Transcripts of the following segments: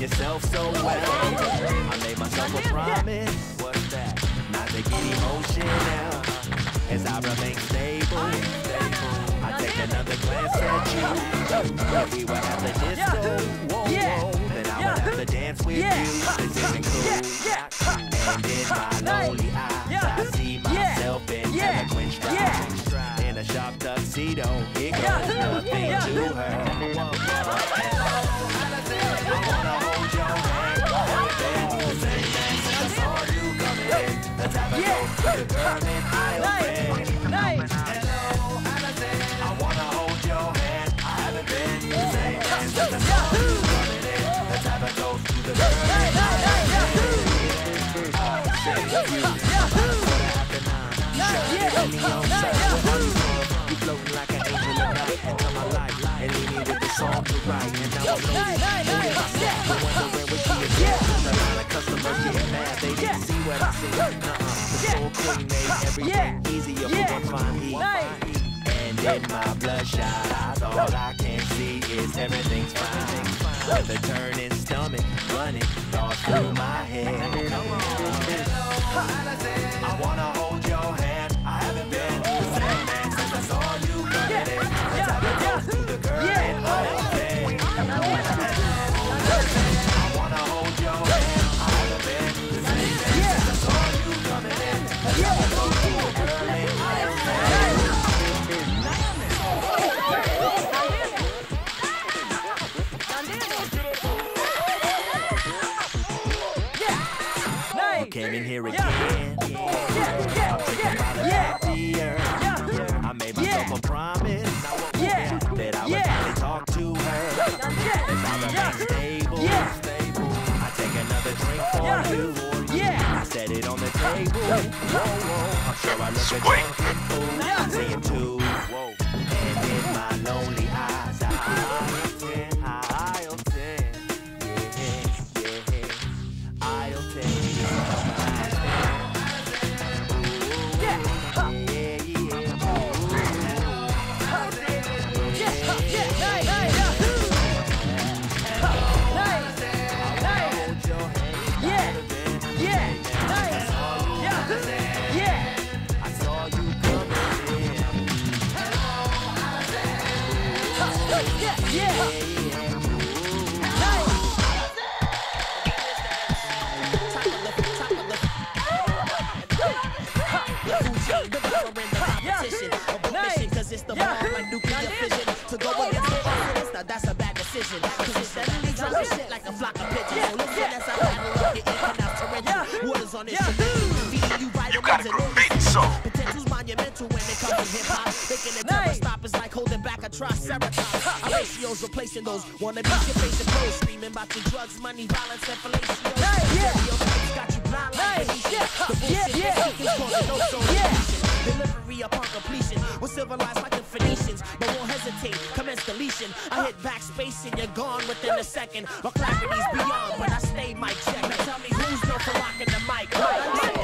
yourself so well. I made myself a promise. What's that? Not to get emotional. As I remain stable. I take another glance at you. We were at the disco, whoa, whoa, then I would have to dance with you. This isn't cool. And in my lonely eyes, I see myself in eloquent stride. In a sharp tuxedo, it goes nothing to her. The soul queen made everything easier for one fine heat. And in my bloodshot eyes, all I can see is everything's fine. With a turning stomach, running thoughts through my head. I wanna table. It's the bomb like nuclear fission To go against the odds, that's a bad decision Cause it's steadily dropping shit like a flock of pigeons So listen as I battle up your in-canal torrential Waters on this Feeding you vitamins and nutrients Potential's monumental when it comes to hip-hop Making it never triceratops. Our ratios replacing those Wanna be your face and pros Screaming about your drugs, money, violence, and fellatio. Stereotypes got you blind like Venetian. The bullshit that's speaking causing no solution Delivery upon completion. We're civilized like the Phoenicians But won't hesitate, commence deletion. I hit backspace and you're gone within a second. My clarity's beyond, but I stay mic check. Now tell me who's known for rocking the mic? If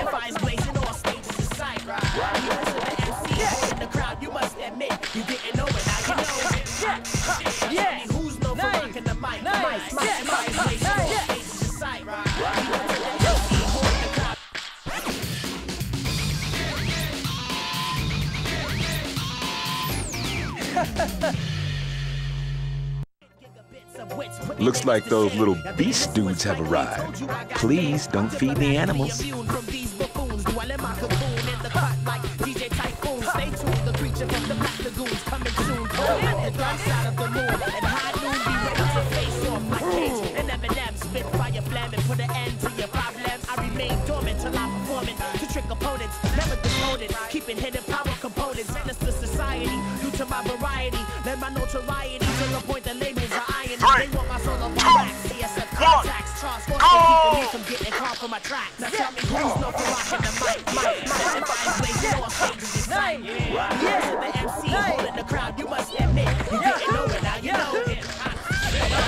Looks like those little beast dudes have arrived. Please don't feed the animals. Keeping hidden to my variety, lend my notoriety to the point that labels are irony. Three, they want my soul on my rack, CSF contacts, trust, wants to keep me from getting caught from my track. Now tell me who's known for rocking the mic, mic, mic, if I ain't blazing all stages in sight. Yeah, the MC holding the crowd, you must admit, you didn't know it, now you know it. Yeah. Yeah.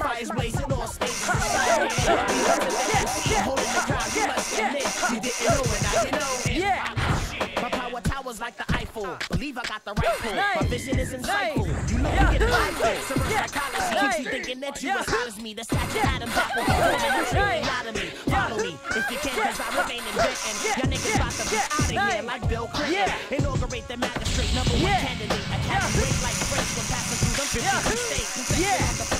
Yeah. Yeah. Yeah. Yeah. Yeah. Yeah. Yeah. Yeah. Yeah. Yeah. Yeah. Yeah. Yeah mic, mic, mic. the rifle. My vision is insightful. You look to get life. Some psychology keeps you thinking that you as hot as me. The statue Adam's apple. Forming a trilotomy. Follow me if you can, cause I remain inventing. Y'all niggas about to be out of here like Bill Clinton. Inaugurate the magistrate number one candidate. I Attack a break like French when passing through them 50 states. Confession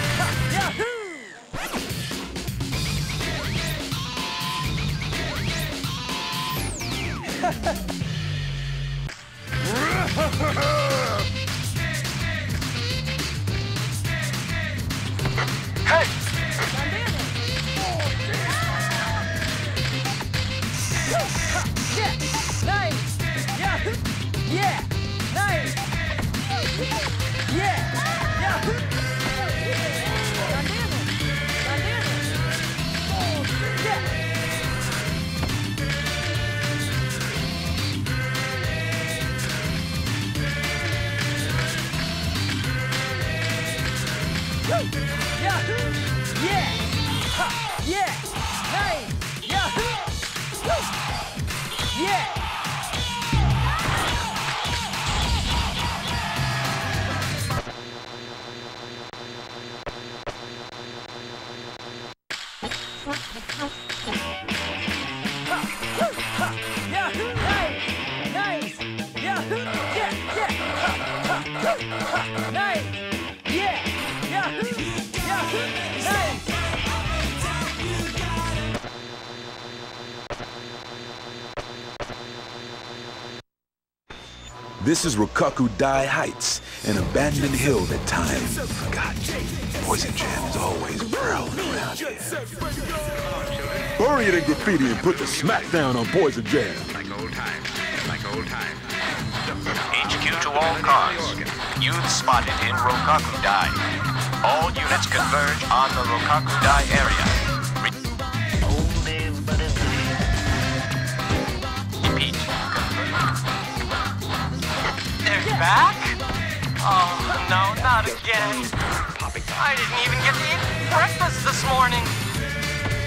시 작. This is Rokkaku-dai Heights, an abandoned hill that time forgot. Poison Jam is always prowling around here. Bury it in graffiti and put the smack down on Poison Jam. Like old times. Like old times. HQ to all cars. Youth spotted in Rokkaku-dai. All units converge on the Rokkaku-dai area. Repeat. They're back? Oh, no, not again. I didn't even get to eat breakfast this morning.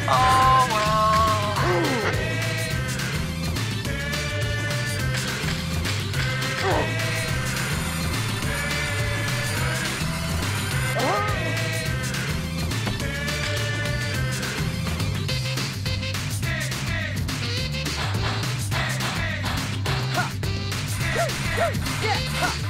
Oh, well. Yeah.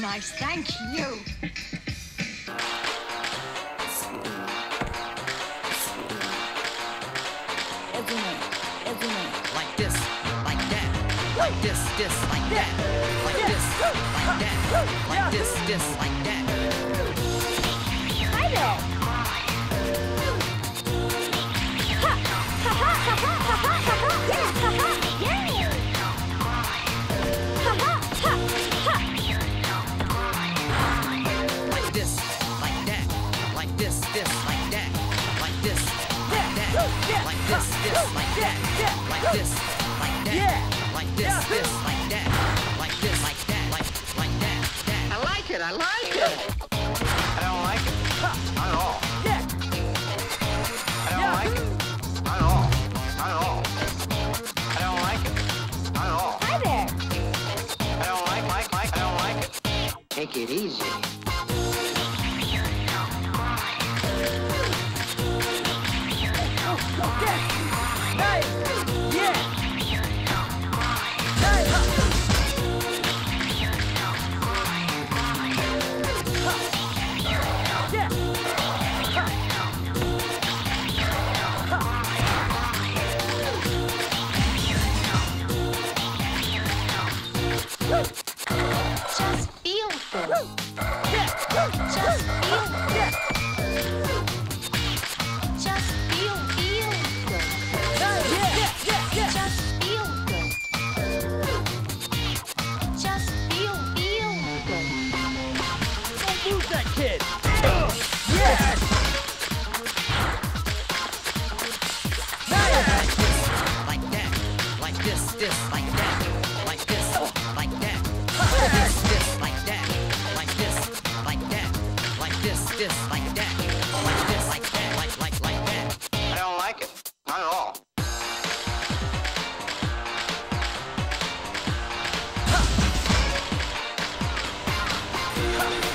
nice. Thank you. I like it. I don't like it. Not at all. Yeah. I don't yeah. like it. Not at all. Not at all. I don't like it. Not at all. Hi there. I don't like, Mike. Mike. I don't like it. Take it easy.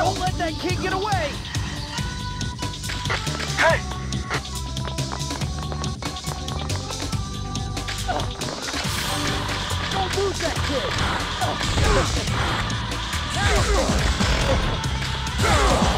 Don't let that kid get away! Hey! Move that kid!